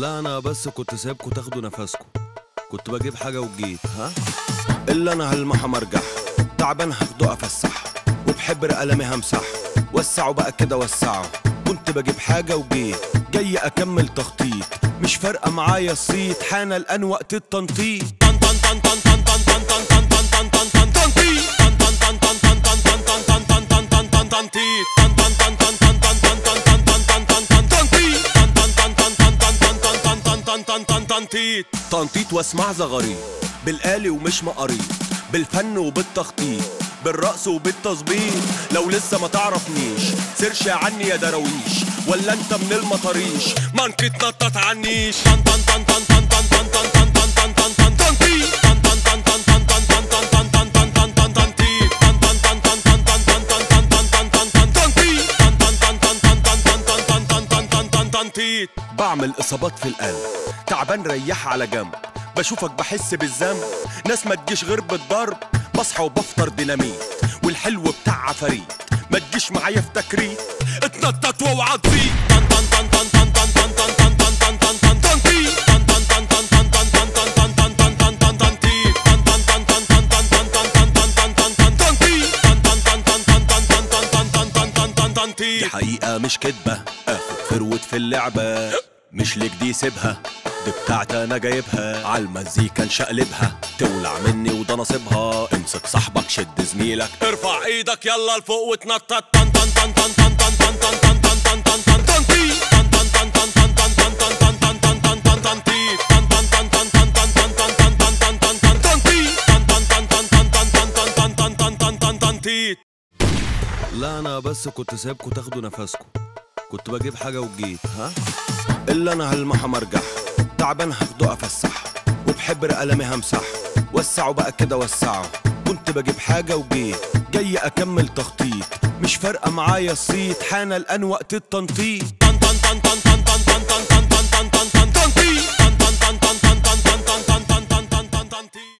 لا أنا بس كنت سايبكوا تاخدوا نفسكوا كنت بجيب حاجة وجيت ها الا أنا هلمح مرجح تعبان هاخده افسح وبحبر قلمي همسح وسعوا بقى كده وسعوا كنت بجيب حاجة وجيت جاي اكمل تخطيط مش فارقه معايا الصيت حان الان وقت التنطيط بالآلي ومش مقاريط بالفن وبالتخطيط بالرقص وبالتظبيط لو لسه ما تعرفنيش سيرش عني يا دراويش ولا انت من المطاريش مانكي تنطط عنيش طن طن طن طن طن طن طن طن طن طن طن طن تنطيط طن طن طن طن طن طن طن طن طن طن طن طن تنطيط طن طن طن طن طن طن طن طن طن طن طن طن تنطيط طن طن طن طن طن طن طن طن طن طن طن تنطيط بعمل اصابات في القلب تعبان ريح على جنب بشوفك بحس بالذنب ناس ما تجيش غير بالضرب بصحى وبفطر ديناميت والحلو بتاع عفاريت ما تجيش معايا في تكريت اتنطط واوعى دي حقيقة مش كدبة اخد فروت في اللعبة مش ليك دي سيبها دي بتاعتي أنا جايبها عالمزيكا نشقلبها تولع مني وده نصيبها امسك صاحبك شد زميلك ارفع إيدك يلا لفوق وتنطط طن طن طن طن طن طن طن طن طن طن طن طن طن لا أنا بس كنت سايبكوا تاخدوا نفسكوا كنت بجيب حاجة وجيت ها الا أنا هلمح مرجح تعبان هاخده افسح وبحبر قلمي همسح وسعوا بقى كده وسعوا كنت بجيب حاجة وجيت جاي أكمل تخطيط. مش فارقة معايا الصيت حان الآن وقت التنطيط. طن طن طن طن.